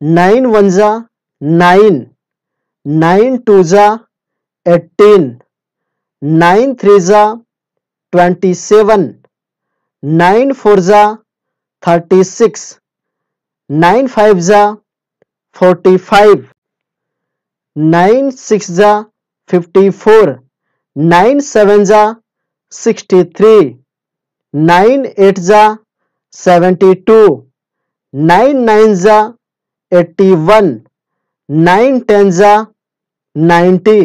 nine one ज़ा, nine nine two ज़ा, eighteen, nine three ज़ा, ट्वेंटी सेवन, नाइन फोर ज़ा, थर्टी सिक्स, नाइन फाइव ज़ा, forty five, nine six ज़ा, fifty four, nine seven ज़ा, sixty three, nine eight ज़ा, seventy two, nine nine ज़ा eighty one nine ten ज़ा ninety